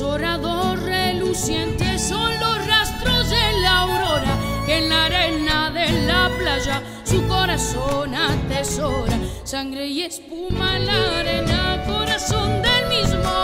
dorador reluciente son los rastros de la aurora que en la arena de la playa su corazón atesora. Sangre y espuma en la arena, corazón del mismo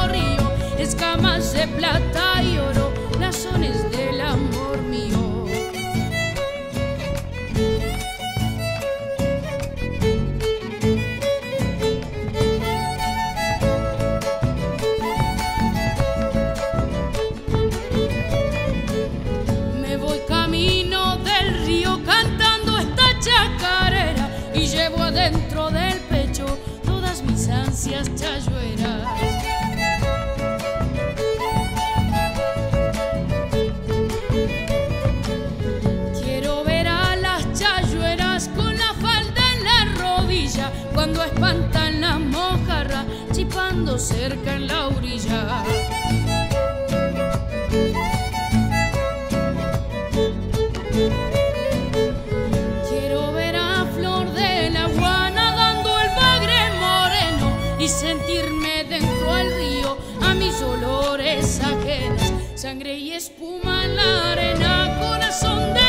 llevo adentro del pecho todas mis ansias chayueras. Quiero ver a las chayueras con la falda en la rodilla cuando espantan la mojarra chipando cerca en la orilla. Y sentirme dentro del río a mis olores ajenas, sangre y espuma en la arena, corazón de